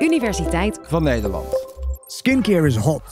Universiteit van Nederland. Skincare is hot.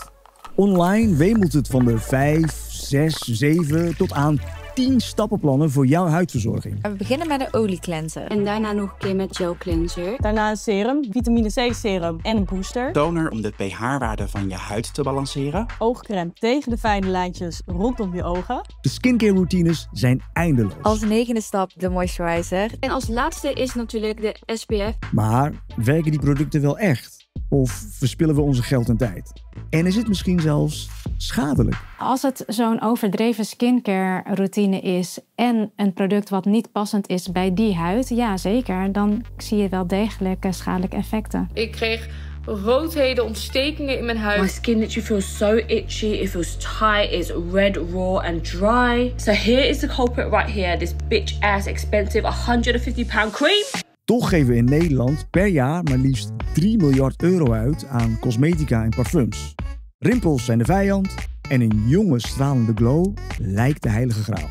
Online wemelt het van de 5, 6, 7 tot aan 10 stappenplannen voor jouw huidverzorging. We beginnen met een oliecleanser. En daarna nog een keer met gel cleanser. Daarna een serum, vitamine C serum en een booster. Toner om de pH-waarde van je huid te balanceren. Oogcrème tegen de fijne lijntjes rondom je ogen. De skincare routines zijn eindeloos. Als negende stap de moisturizer. En als laatste is natuurlijk de SPF. Maar werken die producten wel echt? Of verspillen we onze geld en tijd? En is het misschien zelfs schadelijk? Als het zo'n overdreven skincare routine is en een product wat niet passend is bij die huid, ja zeker, dan zie je wel degelijk schadelijke effecten. Ik kreeg roodheden, ontstekingen in mijn huid. My skin literally feels so itchy. It feels tight. It's red, raw and dry. So here is the culprit right here. This bitch ass expensive 150 pound cream. Toch geven we in Nederland per jaar maar liefst 3 miljard euro uit aan cosmetica en parfums. Rimpels zijn de vijand en een jonge stralende glow lijkt de heilige graal.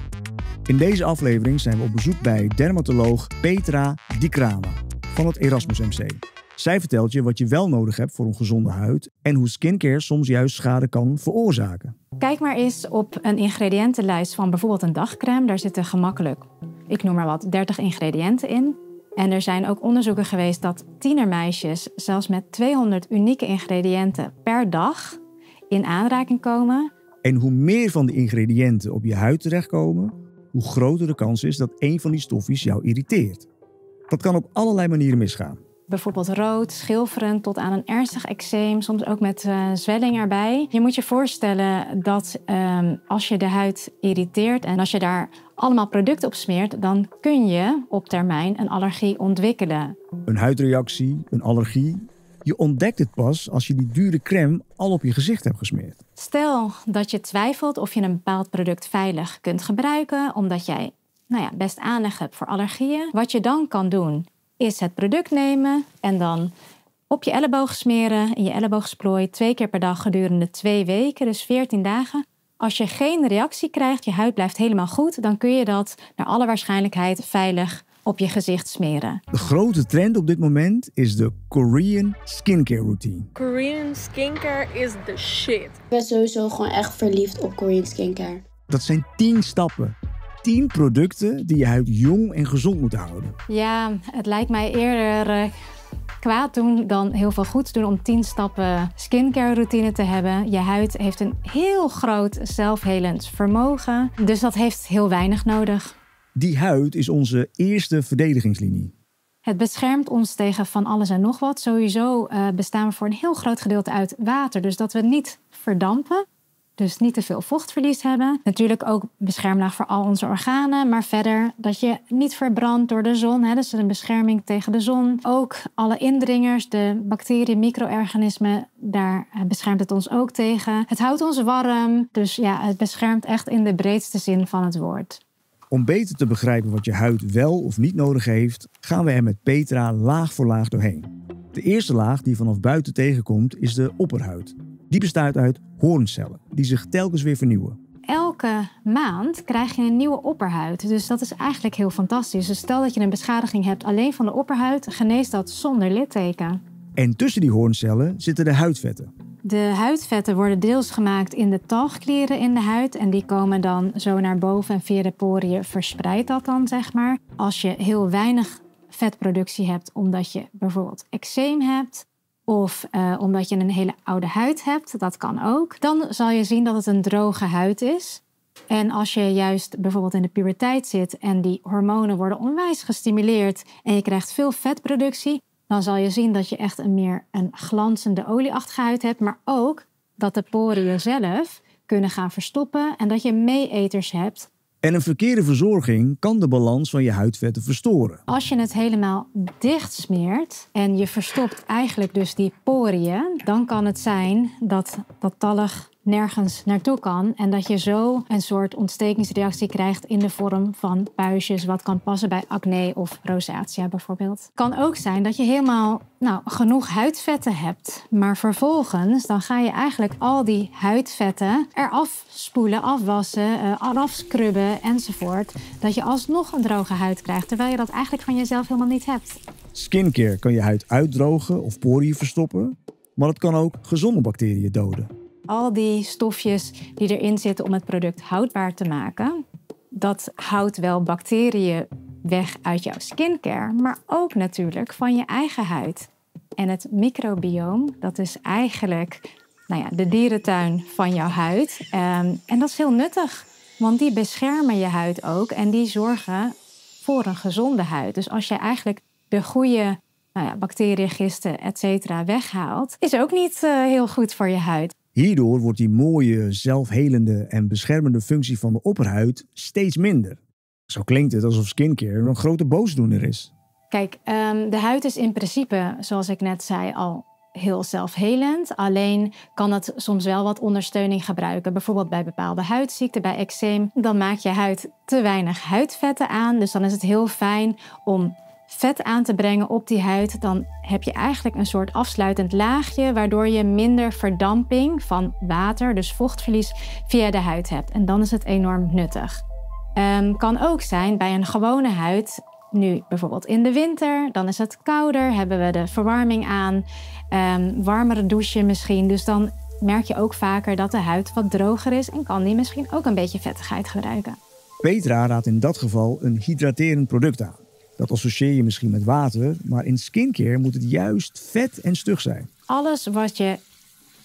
In deze aflevering zijn we op bezoek bij dermatoloog Petra Dikrama van het Erasmus MC. Zij vertelt je wat je wel nodig hebt voor een gezonde huid en hoe skincare soms juist schade kan veroorzaken. Kijk maar eens op een ingrediëntenlijst van bijvoorbeeld een dagcrème. Daar zitten gemakkelijk, ik noem maar wat, 30 ingrediënten in. En er zijn ook onderzoeken geweest dat tienermeisjes zelfs met 200 unieke ingrediënten per dag in aanraking komen. En hoe meer van de ingrediënten op je huid terechtkomen, hoe groter de kans is dat een van die stofjes jou irriteert. Dat kan op allerlei manieren misgaan. Bijvoorbeeld rood, schilferend tot aan een ernstig eczeem, soms ook met uh, zwelling erbij. Je moet je voorstellen dat um, als je de huid irriteert en als je daar allemaal producten op smeert, dan kun je op termijn een allergie ontwikkelen. Een huidreactie, een allergie. Je ontdekt het pas als je die dure crème al op je gezicht hebt gesmeerd. Stel dat je twijfelt of je een bepaald product veilig kunt gebruiken, omdat jij nou ja, best aanleg hebt voor allergieën. Wat je dan kan doen, is het product nemen en dan op je elleboog smeren in je elleboogsprooi twee keer per dag gedurende twee weken, dus 14 dagen. Als je geen reactie krijgt, je huid blijft helemaal goed, dan kun je dat naar alle waarschijnlijkheid veilig op je gezicht smeren. De grote trend op dit moment is de Korean skincare routine. Korean skincare is the shit. Ik ben sowieso gewoon echt verliefd op Korean skincare. Dat zijn 10 stappen. 10 producten die je huid jong en gezond moeten houden. Ja, het lijkt mij eerder uh, kwaad doen dan heel veel goed doen om 10 stappen skincare routine te hebben. Je huid heeft een heel groot zelfhelend vermogen, dus dat heeft heel weinig nodig. Die huid is onze eerste verdedigingslinie. Het beschermt ons tegen van alles en nog wat. Sowieso uh, bestaan we voor een heel groot gedeelte uit water, dus dat we niet verdampen. Dus niet te veel vochtverlies hebben. Natuurlijk ook beschermlaag voor al onze organen. Maar verder dat je niet verbrandt door de zon. Hè, dus een bescherming tegen de zon. Ook alle indringers, de bacteriën, micro-organismen. Daar eh, beschermt het ons ook tegen. Het houdt ons warm. Dus ja, het beschermt echt in de breedste zin van het woord. Om beter te begrijpen wat je huid wel of niet nodig heeft, gaan we er met Petra laag voor laag doorheen. De eerste laag die vanaf buiten tegenkomt is de opperhuid. Die bestaat uit hoorncellen, die zich telkens weer vernieuwen. Elke maand krijg je een nieuwe opperhuid. Dus dat is eigenlijk heel fantastisch. Dus stel dat je een beschadiging hebt alleen van de opperhuid, geneest dat zonder litteken. En tussen die hoorncellen zitten de huidvetten. De huidvetten worden deels gemaakt in de talgklieren in de huid en die komen dan zo naar boven en via de poriën verspreidt dat dan, zeg maar. Als je heel weinig vetproductie hebt omdat je bijvoorbeeld eczeem hebt, of uh, omdat je een hele oude huid hebt, dat kan ook. Dan zal je zien dat het een droge huid is. En als je juist bijvoorbeeld in de puberteit zit en die hormonen worden onwijs gestimuleerd en je krijgt veel vetproductie, dan zal je zien dat je echt een meer een glanzende olieachtige huid hebt, maar ook dat de poriën zelf kunnen gaan verstoppen en dat je meeeters hebt en een verkeerde verzorging kan de balans van je huidvetten verstoren. Als je het helemaal dicht smeert en je verstopt eigenlijk dus die poriën, dan kan het zijn dat dat tallig nergens naartoe kan. En dat je zo een soort ontstekingsreactie krijgt in de vorm van puistjes, wat kan passen bij acne of rosacea bijvoorbeeld. Kan ook zijn dat je helemaal nou, genoeg huidvetten hebt, maar vervolgens dan ga je eigenlijk al die huidvetten eraf spoelen, afwassen, uh, afscrubben enzovoort. Dat je alsnog een droge huid krijgt, terwijl je dat eigenlijk van jezelf helemaal niet hebt. Skincare kan je huid uitdrogen of poriën verstoppen, maar het kan ook gezonde bacteriën doden. Al die stofjes die erin zitten om het product houdbaar te maken, dat houdt wel bacteriën weg uit jouw skincare, maar ook natuurlijk van je eigen huid. En het microbioom, dat is eigenlijk nou ja, de dierentuin van jouw huid. Ehm, en dat is heel nuttig, want die beschermen je huid ook en die zorgen voor een gezonde huid. Dus als je eigenlijk de goede nou ja, bacteriën, gisten, et cetera weghaalt, is ook niet uh, heel goed voor je huid. Hierdoor wordt die mooie, zelfhelende en beschermende functie van de opperhuid steeds minder. Zo klinkt het alsof skincare een grote boosdoener is. Kijk, um, de huid is in principe, zoals ik net zei, al heel zelfhelend. Alleen kan het soms wel wat ondersteuning gebruiken. Bijvoorbeeld bij bepaalde huidziekten, bij eczeem. Dan maak je huid te weinig huidvetten aan. Dus dan is het heel fijn om vet aan te brengen op die huid, dan heb je eigenlijk een soort afsluitend laagje, waardoor je minder verdamping van water, dus vochtverlies, via de huid hebt. En dan is het enorm nuttig. Um, kan ook zijn bij een gewone huid, nu bijvoorbeeld in de winter, dan is het kouder, hebben we de verwarming aan, um, warmere douche misschien. Dus dan merk je ook vaker dat de huid wat droger is en kan die misschien ook een beetje vettigheid gebruiken. Petra raadt in dat geval een hydraterend product aan. Dat associeer je misschien met water, maar in skincare moet het juist vet en stug zijn. Alles wat je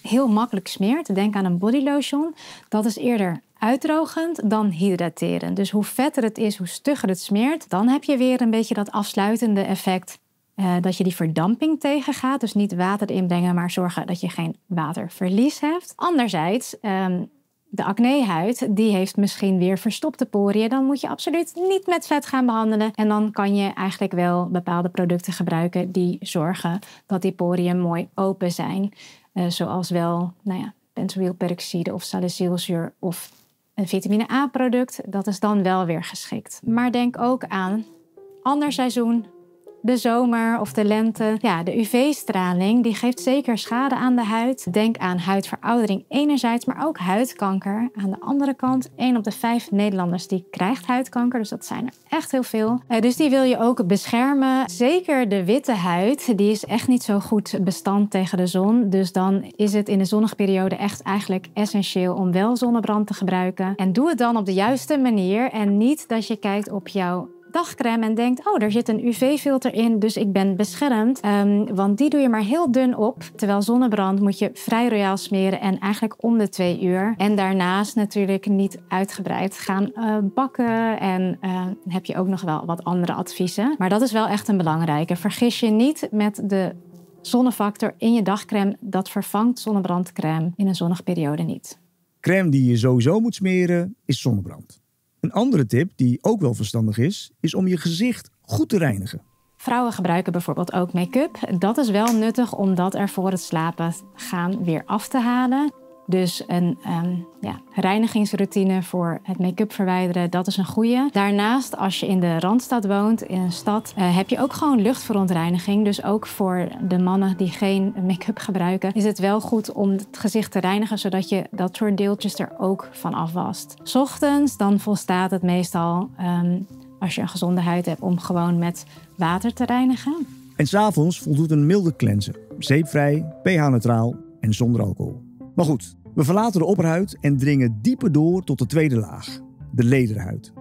heel makkelijk smeert, denk aan een bodylotion, dat is eerder uitdrogend dan hydraterend. Dus hoe vetter het is, hoe stugger het smeert, dan heb je weer een beetje dat afsluitende effect. Uh, dat je die verdamping tegengaat. Dus niet water inbrengen, maar zorgen dat je geen waterverlies hebt. Anderzijds, um, de acnehuid, die heeft misschien weer verstopte poriën. Dan moet je absoluut niet met vet gaan behandelen. En dan kan je eigenlijk wel bepaalde producten gebruiken die zorgen dat die poriën mooi open zijn. Uh, zoals wel, nou ja, benzylperoxide of salicylzuur of een vitamine A product. Dat is dan wel weer geschikt. Maar denk ook aan ander seizoen, de zomer of de lente. Ja, de UV-straling die geeft zeker schade aan de huid. Denk aan huidveroudering enerzijds, maar ook huidkanker. Aan de andere kant, 1 op de 5 Nederlanders die krijgt huidkanker. Dus dat zijn er echt heel veel. Uh, dus die wil je ook beschermen. Zeker de witte huid, die is echt niet zo goed bestand tegen de zon. Dus dan is het in de zonnige periode echt eigenlijk essentieel om wel zonnebrand te gebruiken. En doe het dan op de juiste manier en niet dat je kijkt op jouw dagcrème en denkt: oh, er zit een UV-filter in, dus ik ben beschermd. Um, want die doe je maar heel dun op. Terwijl zonnebrand moet je vrij royaal smeren en eigenlijk om de twee uur. En daarnaast natuurlijk niet uitgebreid gaan uh, bakken. En uh, heb je ook nog wel wat andere adviezen. Maar dat is wel echt een belangrijke. Vergis je niet met de zonnefactor in je dagcrème. Dat vervangt zonnebrandcrème in een zonnige periode niet. Crème die je sowieso moet smeren is zonnebrand. Een andere tip die ook wel verstandig is, is om je gezicht goed te reinigen. Vrouwen gebruiken bijvoorbeeld ook make-up. Dat is wel nuttig om dat er voor het slapen gaan weer af te halen. Dus een um, ja, reinigingsroutine voor het make-up verwijderen, dat is een goede. Daarnaast, als je in de Randstad woont, in een stad, uh, heb je ook gewoon luchtverontreiniging. Dus ook voor de mannen die geen make-up gebruiken, is het wel goed om het gezicht te reinigen, zodat je dat soort deeltjes er ook van afwast. Ochtends, dan volstaat het meestal, um, als je een gezonde huid hebt, om gewoon met water te reinigen. En s'avonds voldoet een milde cleanser. Zeepvrij, pH-neutraal en zonder alcohol. Maar goed, we verlaten de opperhuid en dringen dieper door tot de tweede laag, de lederhuid.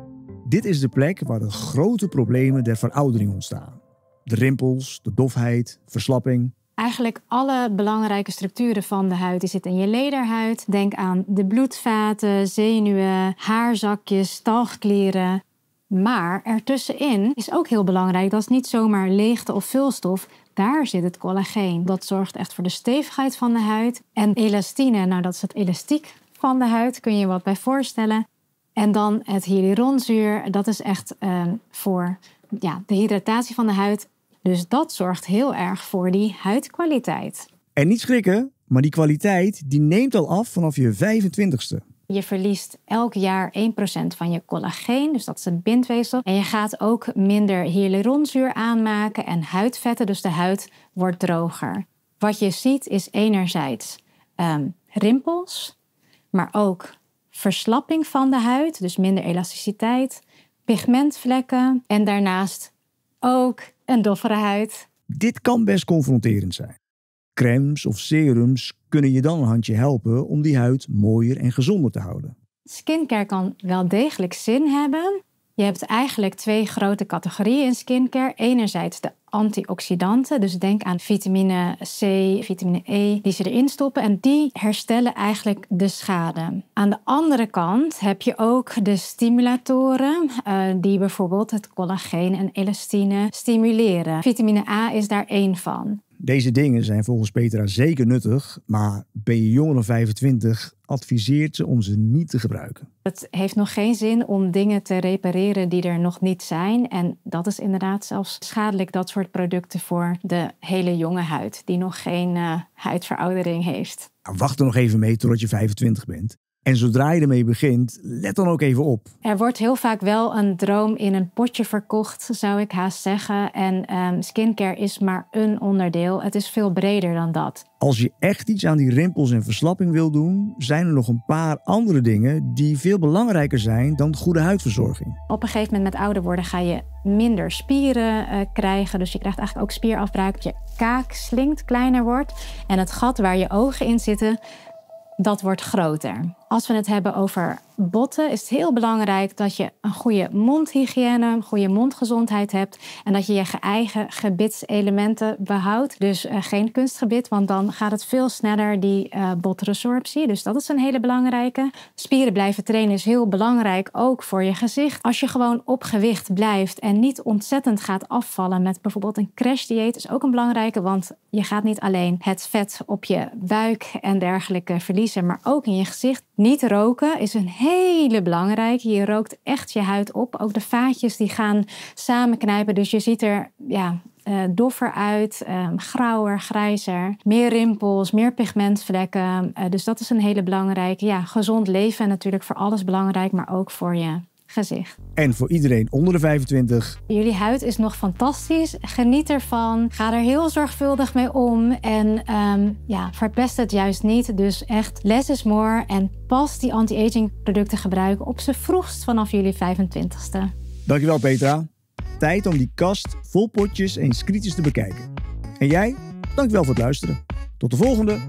Dit is de plek waar de grote problemen der veroudering ontstaan. De rimpels, de dofheid, verslapping. Eigenlijk alle belangrijke structuren van de huid die zitten in je lederhuid. Denk aan de bloedvaten, zenuwen, haarzakjes, talgklieren. Maar ertussenin is ook heel belangrijk, dat is niet zomaar leegte of vulstof. Daar zit het collageen. Dat zorgt echt voor de stevigheid van de huid. En elastine, nou dat is het elastiek van de huid, kun je je wat bij voorstellen. En dan het hyaluronzuur, dat is echt uh, voor ja, de hydratatie van de huid. Dus dat zorgt heel erg voor die huidkwaliteit. En niet schrikken, maar die kwaliteit die neemt al af vanaf je 25ste. Je verliest elk jaar 1% van je collageen, dus dat is een bindweefsel. En je gaat ook minder hyaluronzuur aanmaken en huidvetten, dus de huid wordt droger. Wat je ziet is enerzijds um, rimpels, maar ook verslapping van de huid, dus minder elasticiteit, pigmentvlekken en daarnaast ook een doffere huid. Dit kan best confronterend zijn. Crèmes of serums kunnen je dan een handje helpen om die huid mooier en gezonder te houden. Skincare kan wel degelijk zin hebben. Je hebt eigenlijk twee grote categorieën in skincare. Enerzijds de antioxidanten, dus denk aan vitamine C, vitamine E, die ze erin stoppen en die herstellen eigenlijk de schade. Aan de andere kant heb je ook de stimulatoren, uh, die bijvoorbeeld het collageen en elastine stimuleren. Vitamine A is daar één van. Deze dingen zijn volgens Petra zeker nuttig, maar ben je jonger dan 25, adviseert ze om ze niet te gebruiken. Het heeft nog geen zin om dingen te repareren die er nog niet zijn. En dat is inderdaad zelfs schadelijk, dat soort producten voor de hele jonge huid, die nog geen uh, huidveroudering heeft. Nou, wacht er nog even mee totdat je 25 bent. En zodra je ermee begint, let dan ook even op. Er wordt heel vaak wel een droom in een potje verkocht, zou ik haast zeggen. En um, skincare is maar een onderdeel. Het is veel breder dan dat. Als je echt iets aan die rimpels en verslapping wil doen, zijn er nog een paar andere dingen die veel belangrijker zijn dan goede huidverzorging. Op een gegeven moment met ouder worden ga je minder spieren uh, krijgen. Dus je krijgt eigenlijk ook spierafbraak. Je kaak slinkt, kleiner wordt. En het gat waar je ogen in zitten, dat wordt groter. Als we het hebben over botten, is het heel belangrijk dat je een goede mondhygiëne, een goede mondgezondheid hebt en dat je je eigen gebitselementen behoudt. Dus uh, geen kunstgebit, want dan gaat het veel sneller die uh, botresorptie. Dus dat is een hele belangrijke. Spieren blijven trainen is heel belangrijk, ook voor je gezicht. Als je gewoon op gewicht blijft en niet ontzettend gaat afvallen met bijvoorbeeld een crashdieet, is ook een belangrijke, want je gaat niet alleen het vet op je buik en dergelijke verliezen, maar ook in je gezicht. Niet roken is een hele belangrijke. Je rookt echt je huid op. Ook de vaatjes die gaan samenknijpen. Dus je ziet er ja, uh, doffer uit, um, grauwer, grijzer. Meer rimpels, meer pigmentvlekken. Uh, dus dat is een hele belangrijke. Ja, gezond leven natuurlijk voor alles belangrijk, maar ook voor je gezicht. En voor iedereen onder de 25. Jullie huid is nog fantastisch. Geniet ervan. Ga er heel zorgvuldig mee om. En um, ja, verpest het juist niet. Dus echt less is more. En pas die anti-aging producten gebruiken op z'n vroegst vanaf jullie 25ste. Dankjewel Petra. Tijd om die kast vol potjes en kritisch te bekijken. En jij, dankjewel voor het luisteren. Tot de volgende!